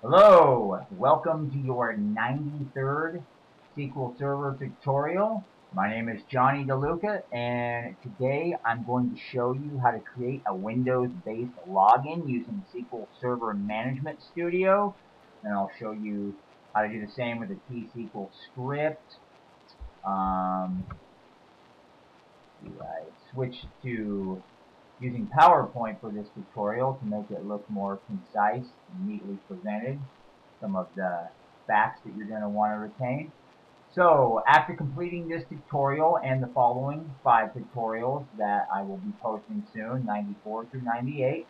Hello, welcome to your 93rd SQL Server tutorial. My name is Johnny DeLuca and today I'm going to show you how to create a Windows-based login using SQL Server Management Studio and I'll show you how to do the same with the T-SQL script. Um, I switch to using PowerPoint for this tutorial to make it look more concise and neatly presented some of the facts that you're going to want to retain. So after completing this tutorial and the following five tutorials that I will be posting soon, 94 through 98,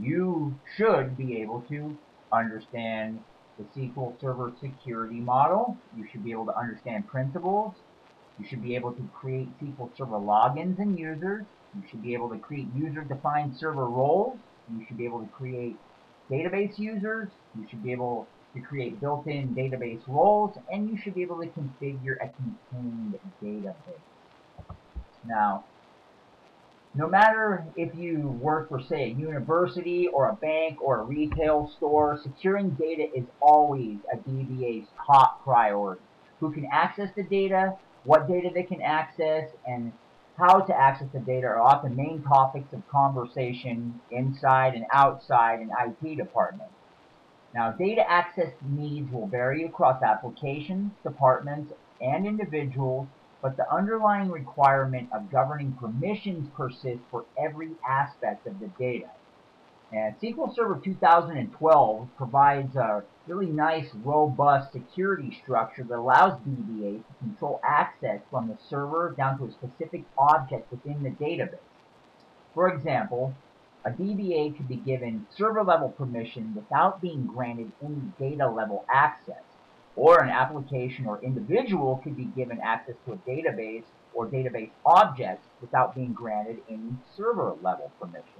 you should be able to understand the SQL Server security model. You should be able to understand principals. You should be able to create SQL Server logins and users. You should be able to create user-defined server roles. You should be able to create database users. You should be able to create built-in database roles. And you should be able to configure a contained database. Now, no matter if you work for, say, a university or a bank or a retail store, securing data is always a DBA's top priority. Who can access the data, what data they can access, and how to access the data are often main topics of conversation inside and outside an IT department. Now, data access needs will vary across applications, departments, and individuals, but the underlying requirement of governing permissions persists for every aspect of the data. And SQL Server 2012 provides a really nice, robust security structure that allows DBA to control access from the server down to a specific object within the database. For example, a DBA could be given server-level permission without being granted any data-level access, or an application or individual could be given access to a database or database objects without being granted any server-level permission.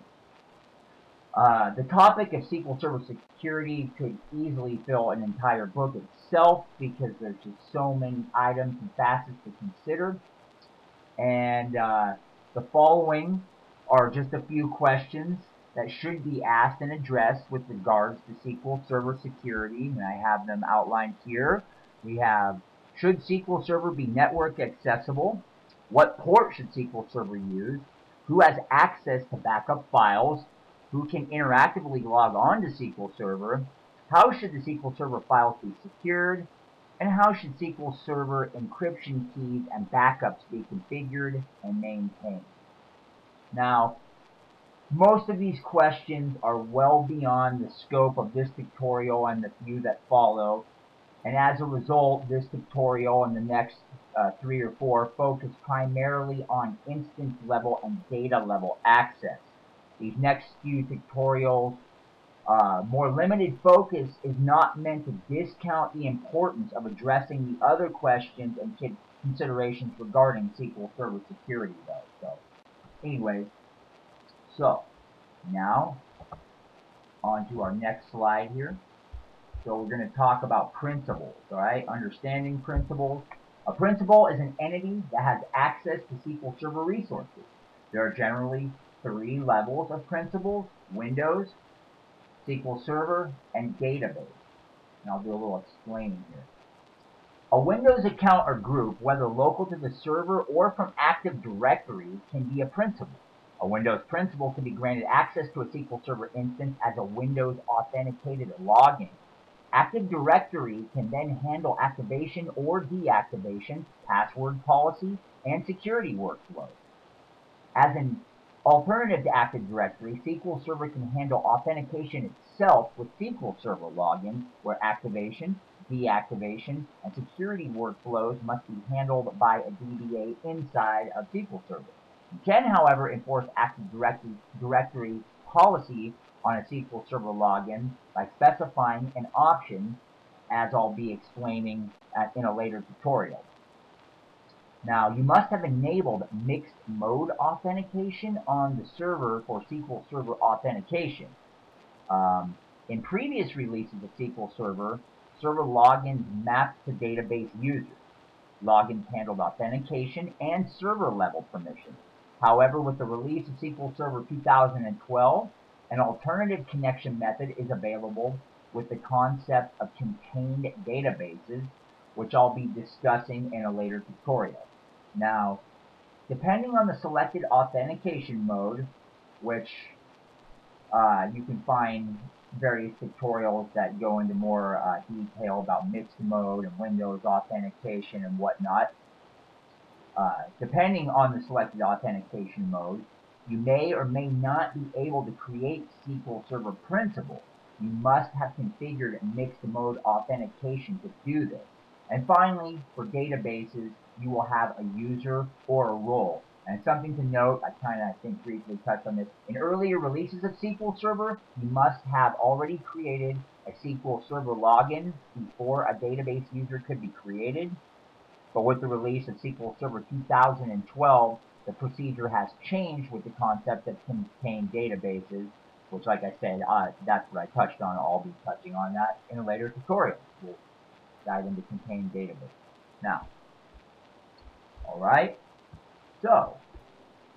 Uh, the topic of SQL Server security could easily fill an entire book itself because there's just so many items and facets to consider. And uh, the following are just a few questions that should be asked and addressed with regards to SQL Server security, and I have them outlined here. We have, should SQL Server be network accessible? What port should SQL Server use? Who has access to backup files? Who can interactively log on to SQL Server, how should the SQL Server files be secured, and how should SQL Server encryption keys and backups be configured and maintained. Now, most of these questions are well beyond the scope of this tutorial and the few that follow, and as a result, this tutorial and the next uh, three or four focus primarily on instance level and data level access. These next few tutorials, uh, more limited focus is not meant to discount the importance of addressing the other questions and considerations regarding SQL Server security, though. So, anyways, so now on to our next slide here. So we're going to talk about principals, all right? Understanding principals. A principal is an entity that has access to SQL Server resources. There are generally three levels of principals, Windows, SQL Server, and database. And I'll do a little explaining here. A Windows account or group, whether local to the server or from Active Directory, can be a principal. A Windows principal can be granted access to a SQL Server instance as a Windows authenticated login. Active Directory can then handle activation or deactivation, password policy, and security workflows. As an Alternative to Active Directory, SQL Server can handle authentication itself with SQL Server login, where activation, deactivation, and security workflows must be handled by a DBA inside of SQL Server. You can, however, enforce Active Directory, directory policy on a SQL Server login by specifying an option, as I'll be explaining in a later tutorial. Now, you must have enabled mixed mode authentication on the server for SQL Server authentication. Um, in previous releases of SQL Server, server logins mapped to database users. Logins handled authentication and server level permissions. However, with the release of SQL Server 2012, an alternative connection method is available with the concept of contained databases, which I'll be discussing in a later tutorial. Now, depending on the selected authentication mode, which uh, you can find various tutorials that go into more uh, detail about mixed mode and Windows authentication and whatnot. Uh, depending on the selected authentication mode, you may or may not be able to create SQL Server Principal. You must have configured mixed mode authentication to do this. And finally, for databases, you will have a user or a role. And something to note, I kind of, I think, briefly touched on this. In earlier releases of SQL Server, you must have already created a SQL Server login before a database user could be created. But with the release of SQL Server 2012, the procedure has changed with the concept of contained databases, which, like I said, uh, that's what I touched on. I'll be touching on that in a later tutorial. We'll dive into contained databases. Now, all right. So,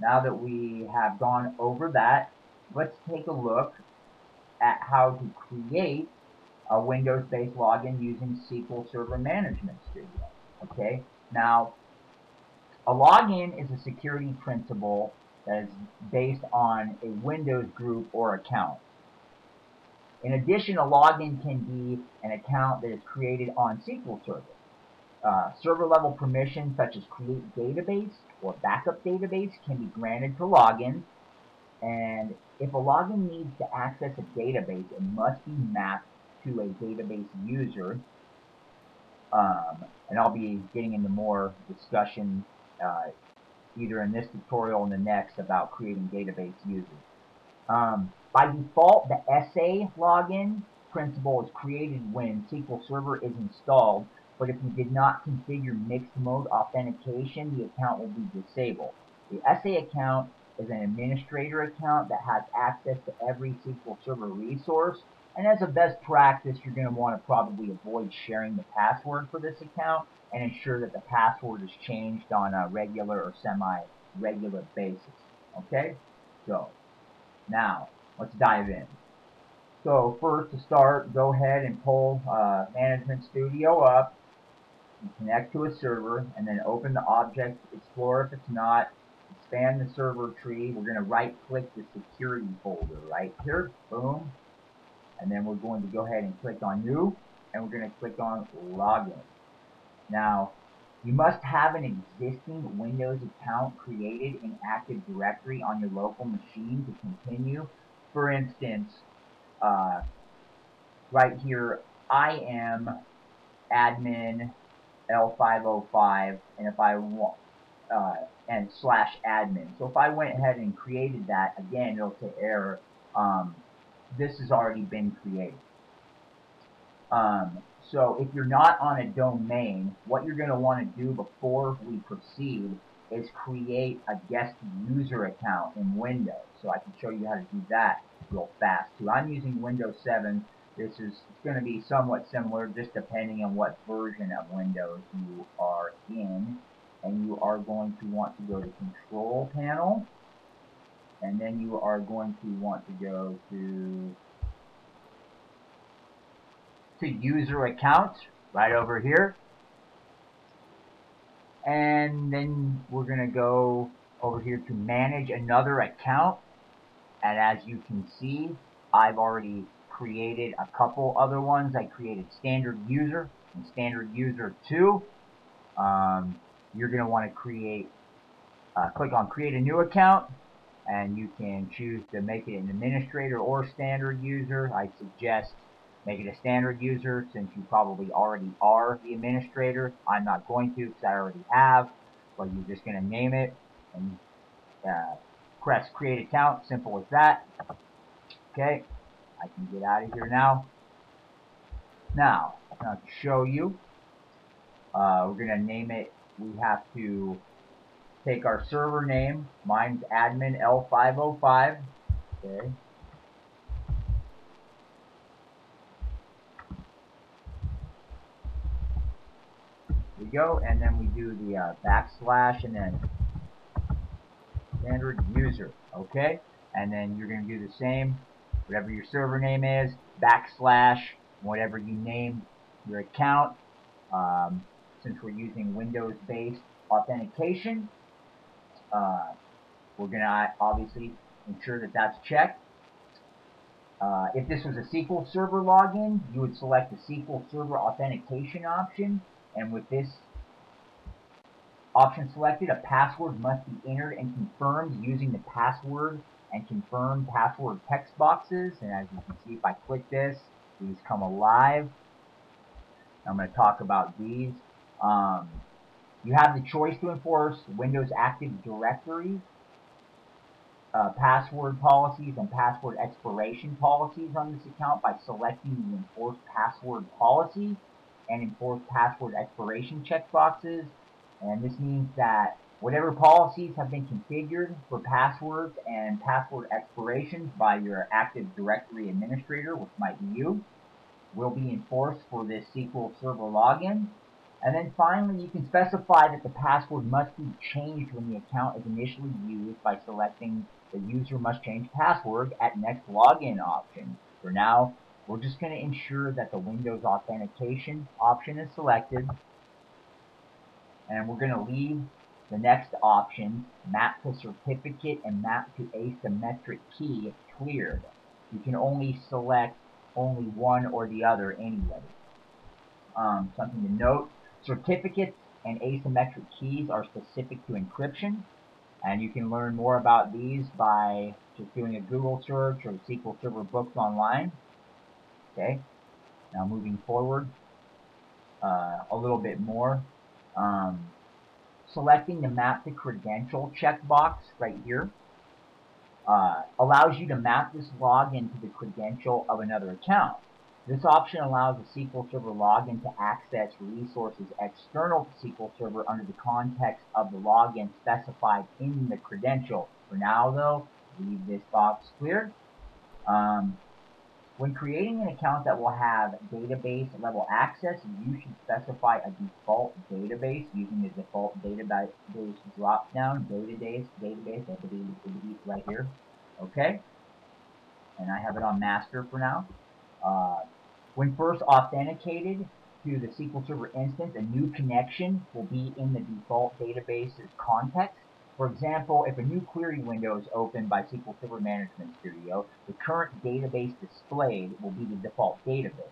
now that we have gone over that, let's take a look at how to create a Windows-based login using SQL Server Management Studio. Okay, now a login is a security principal that is based on a Windows group or account. In addition, a login can be an account that is created on SQL Server. Uh, server level permissions such as create database or backup database can be granted to logins. And if a login needs to access a database, it must be mapped to a database user. Um, and I'll be getting into more discussion uh, either in this tutorial or the next about creating database users. Um, by default, the SA login principal is created when SQL Server is installed but if you did not configure mixed mode authentication, the account will be disabled. The SA account is an administrator account that has access to every SQL Server resource, and as a best practice, you're going to want to probably avoid sharing the password for this account and ensure that the password is changed on a regular or semi-regular basis. Okay? So, now, let's dive in. So first to start, go ahead and pull uh, Management Studio up connect to a server, and then open the Object Explorer if it's not. Expand the server tree. We're going to right-click the security folder right here. Boom. And then we're going to go ahead and click on New, and we're going to click on Login. Now, you must have an existing Windows account created in Active Directory on your local machine to continue. For instance, uh, right here, I am admin L505 and if I want uh, and slash admin. So if I went ahead and created that, again, it'll say error. Um, this has already been created. Um, so if you're not on a domain, what you're going to want to do before we proceed is create a guest user account in Windows. So I can show you how to do that real fast too. I'm using Windows 7 this is going to be somewhat similar just depending on what version of Windows you are in. And you are going to want to go to Control Panel. And then you are going to want to go to to User Accounts right over here. And then we're going to go over here to Manage Another Account. And as you can see, I've already created a couple other ones. I created standard user and standard user 2. Um, you're going to want to create, uh, click on create a new account and you can choose to make it an administrator or standard user. I suggest make it a standard user since you probably already are the administrator. I'm not going to because I already have, but you're just going to name it and uh, press create account. Simple as that. Okay. I can get out of here now. Now, to show you, uh, we're going to name it, we have to take our server name, mine's admin L505, okay. we go, and then we do the uh, backslash and then standard user, okay? And then you're going to do the same whatever your server name is, backslash, whatever you name your account. Um, since we're using Windows-based authentication, uh, we're going to obviously ensure that that's checked. Uh, if this was a SQL Server login, you would select the SQL Server authentication option, and with this option selected, a password must be entered and confirmed using the password and confirm password text boxes. And as you can see, if I click this, these come alive. I'm going to talk about these. Um, you have the choice to enforce Windows Active Directory uh, password policies and password expiration policies on this account by selecting the enforce password policy and enforce password expiration checkboxes. And this means that whatever policies have been configured for passwords and password expirations by your Active Directory administrator, which might be you, will be enforced for this SQL Server login. And then finally, you can specify that the password must be changed when the account is initially used by selecting the user must change password at next login option. For now, we're just going to ensure that the Windows authentication option is selected. And we're going to leave the next option, map to certificate and map to asymmetric key, cleared. You can only select only one or the other anyway. Um, something to note, certificates and asymmetric keys are specific to encryption. And you can learn more about these by just doing a Google search or SQL Server books online. Okay, now moving forward uh, a little bit more. Um, selecting the map to credential checkbox right here uh, allows you to map this login to the credential of another account. This option allows the SQL Server login to access resources external to SQL Server under the context of the login specified in the credential. For now, though, leave this box clear. Um, when creating an account that will have database level access, you should specify a default database using the default database drop down, database, database, I believe it's right here. Okay? And I have it on master for now. Uh, when first authenticated to the SQL Server instance, a new connection will be in the default database's context. For example, if a new query window is opened by SQL Server Management Studio, the current database displayed will be the default database.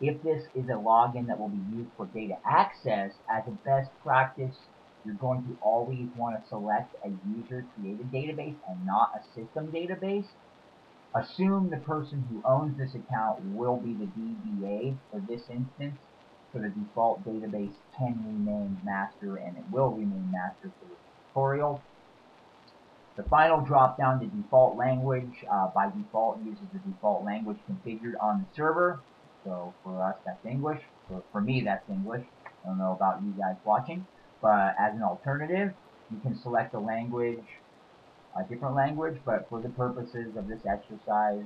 If this is a login that will be used for data access, as a best practice, you're going to always want to select a user-created database and not a system database Assume the person who owns this account will be the DBA for this instance, so the default database can remain master and it will remain master for the tutorial. The final drop down to default language uh, by default uses the default language configured on the server. So for us that's English. For, for me that's English. I don't know about you guys watching. But as an alternative, you can select a language a different language, but for the purposes of this exercise,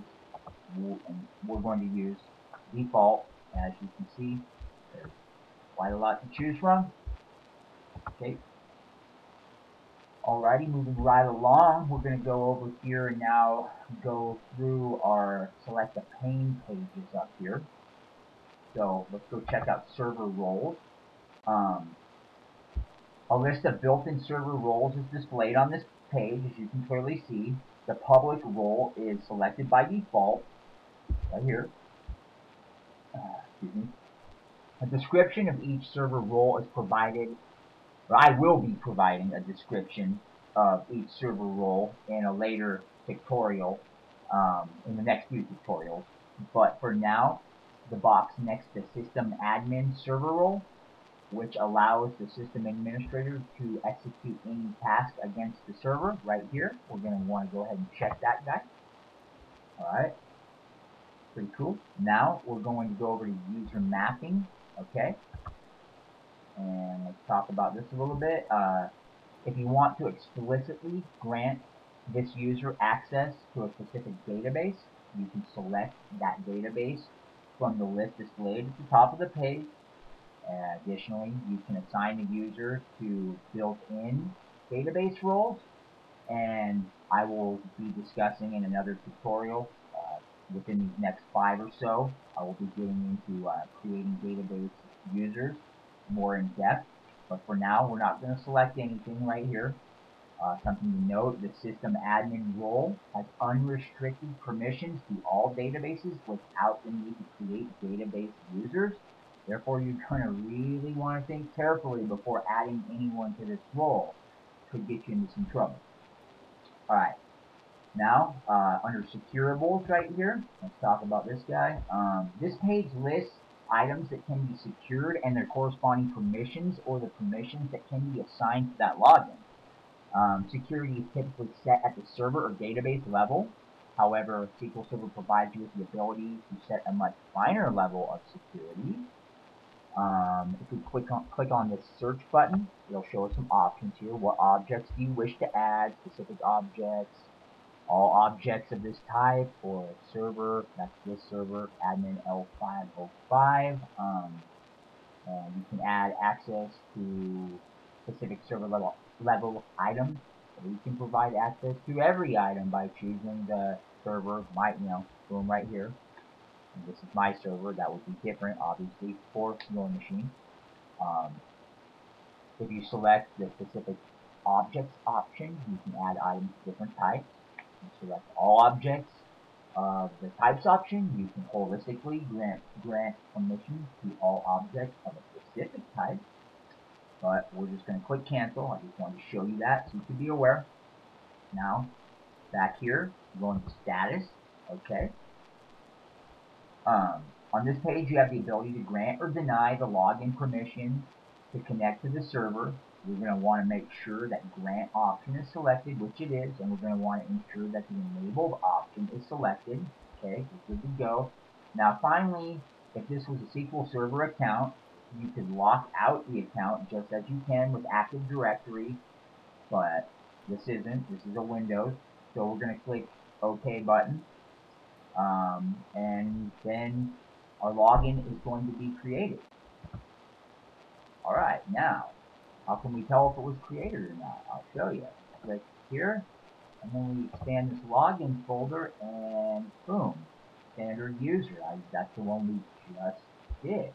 we're going to use default. As you can see, there's quite a lot to choose from. Okay. Alrighty, moving right along, we're going to go over here and now go through our select the pane pages up here. So let's go check out server roles. Um, a list of built-in server roles is displayed on this page, as you can clearly see, the public role is selected by default, right here. Uh, excuse me. A description of each server role is provided, or I will be providing a description of each server role in a later tutorial, um, in the next few tutorials. But for now, the box next to system admin server role which allows the system administrator to execute any task against the server right here. We're going to want to go ahead and check that guy. Alright, pretty cool. Now we're going to go over to user mapping, okay? And let's talk about this a little bit. Uh, if you want to explicitly grant this user access to a specific database, you can select that database from the list displayed at the top of the page. Additionally, you can assign the user to built-in database roles, and I will be discussing in another tutorial uh, within these next five or so, I will be getting into uh, creating database users more in depth. But for now, we're not going to select anything right here. Uh, something to note, the system admin role has unrestricted permissions to all databases without the need to create database users. Therefore, you're going to really want to think carefully before adding anyone to this role. Could get you into some trouble. Alright, now, uh, under securables right here, let's talk about this guy. Um, this page lists items that can be secured and their corresponding permissions or the permissions that can be assigned to that login. Um, security is typically set at the server or database level. However, SQL Server provides you with the ability to set a much finer level of security. Um, if we click on, click on this search button, it'll show us some options here. What objects do you wish to add? Specific objects, all objects of this type, or server, that's this server, admin L505. Um, you can add access to specific server level level items. So you can provide access to every item by choosing the server, my, you know, boom right here. And this is my server. That would be different, obviously, for your machine. Um, if you select the specific objects option, you can add items of different types. Select all objects of the types option, you can holistically grant, grant permission to all objects of a specific type. But we're just going to click cancel. I just wanted to show you that so you can be aware. Now, back here, going to status. Okay. Um, on this page, you have the ability to grant or deny the login permission to connect to the server. We're going to want to make sure that grant option is selected, which it is, and we're going to want to ensure that the enabled option is selected. Okay, we're good to go. Now, finally, if this was a SQL Server account, you could lock out the account just as you can with Active Directory, but this isn't. This is a Windows. So we're going to click OK button. Um, and then our login is going to be created. Alright, now, how can we tell if it was created or not? I'll show you. Click here, and then we expand this login folder, and boom, standard user. I, that's the one we just did.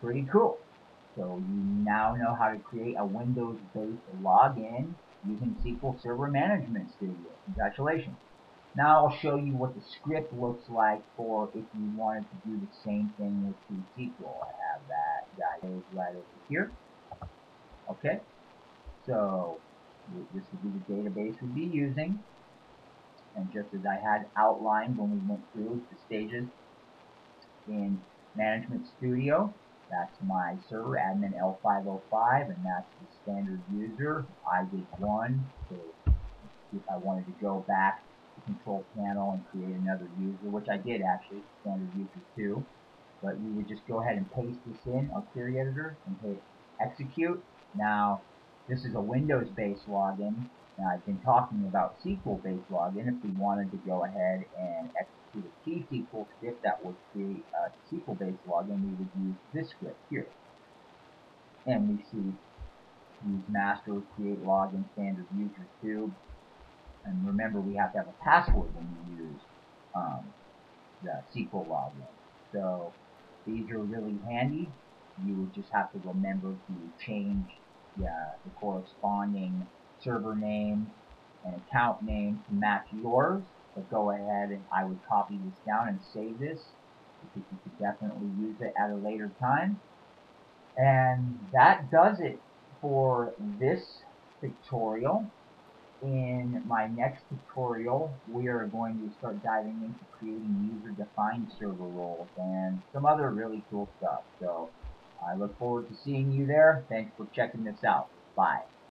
Pretty cool. So you now know how to create a Windows-based login using SQL Server Management Studio. Congratulations. Now I'll show you what the script looks like for if you wanted to do the same thing with T-SQL. I have that guy right over here. Okay, so this would be the database we'd be using. And just as I had outlined when we went through the stages in Management Studio, that's my server, admin L505, and that's the standard user. I did one, so if I wanted to go back to control panel and create another user, which I did actually, standard user 2. But you would just go ahead and paste this in our query editor and hit execute. Now, this is a Windows-based login. Now, I've been talking about SQL-based login. If we wanted to go ahead and execute the T-SQL script that would create a SQL-based login, we would use this script here. And we see use master create login standard user 2. And remember, we have to have a password when we use um, the SQL login. So these are really handy. You just have to remember to change the, the corresponding server name and account name to match yours but go ahead and I would copy this down and save this because you could definitely use it at a later time. And that does it for this tutorial. In my next tutorial, we are going to start diving into creating user-defined server roles and some other really cool stuff. So I look forward to seeing you there. Thanks for checking this out. Bye.